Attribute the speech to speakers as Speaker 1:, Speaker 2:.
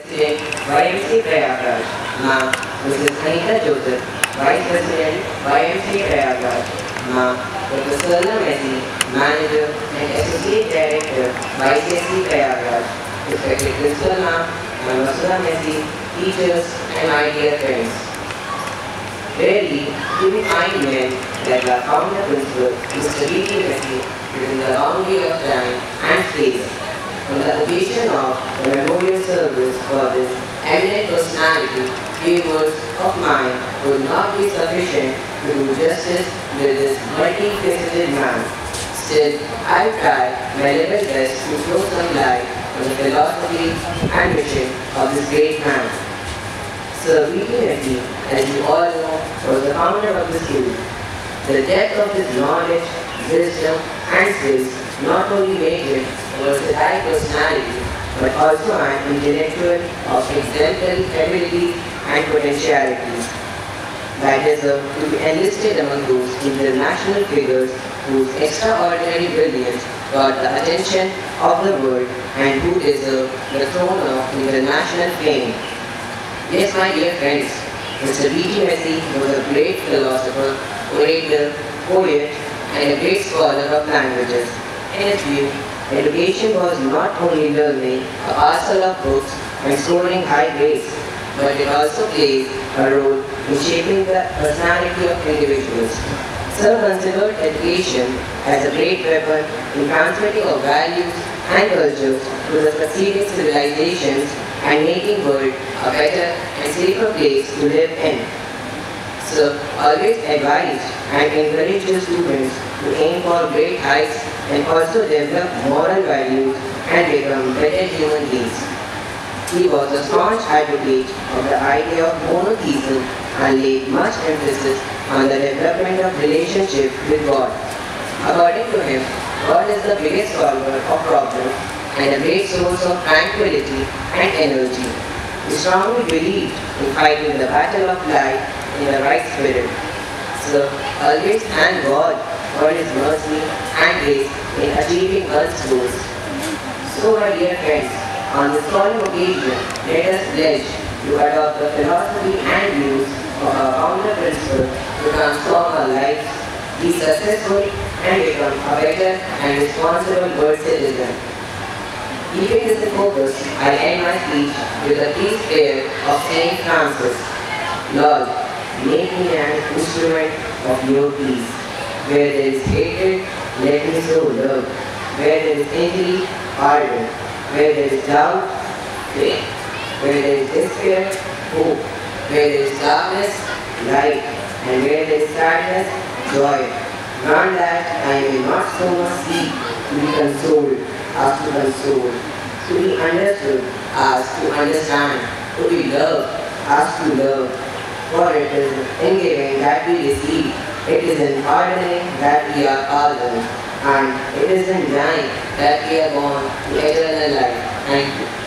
Speaker 1: President, YMC Prayagraj. Now, Mrs. Anita Joseph, Vice President, YMC Prayagraj. Now, Dr. Swarna Masih, Manager and Associate Director, YCSC Prayagraj. Respected Principal Ma'am, and Masura Masih, teachers and my dear friends. Rarely do we find men like our founder principal, Mr. B.T. Masih, within the boundary of time and space. Occasion of the memorial service for this eminent personality, few words of mine would not be sufficient to do justice to this multifaceted man. Still, I try my level best to throw some light on the philosophy and mission of this great man. Sir. Masih, as you all know, was the founder of the school. The depth of his knowledge, wisdom, and skills not only made him a versatile personality, but also an intellectual of exemplary ability and potentiality. That deserve uh, to be enlisted among those international figures whose extraordinary brilliance got the attention of the world and who deserve the throne of international fame. Yes, my dear friends, Mr. B.G. Masih was a great philosopher, orator, uh, poet, and a great scholar of languages. In his view, education was not only learning a parcel of books and scoring high grades, but it also played a role in shaping the personality of individuals. Sir considered education as a great weapon in transmitting of values and cultures to the succeeding civilizations and making world a better and safer place to live in. Sir always advised and encouraged his students to aim for great heights and also develop moral values and become better human beings. He was a staunch advocate of the idea of monotheism and laid much emphasis on the development of relationship with God. According to him, God is the biggest solver of problems and a great source of tranquility and energy. He strongly believed in fighting the battle of life in the right spirit. So always thank God for His mercy and grace in achieving one's goals. So my dear friends, on this solemn occasion, let us pledge to adopt the philosophy and views of our founder principal to transform our lives, be successful, and become a better and responsible world citizen. Keeping this in focus, I end my speech with a peace prayer of Saint Francis. Lord, make me an instrument of your peace. Where there is hatred, let me sow love. Where there is injury, pardon. Where there is doubt, faith. Where there is despair, hope. Where there is darkness, light. And where there is sadness, joy. Grant that I may not so much seek to be consoled as to console, to be understood as to understand, to be loved as to love. For it is in giving that we receive, it is in pardoning that we are pardoned, and it is in dying that we are born to eternal life. Thank you.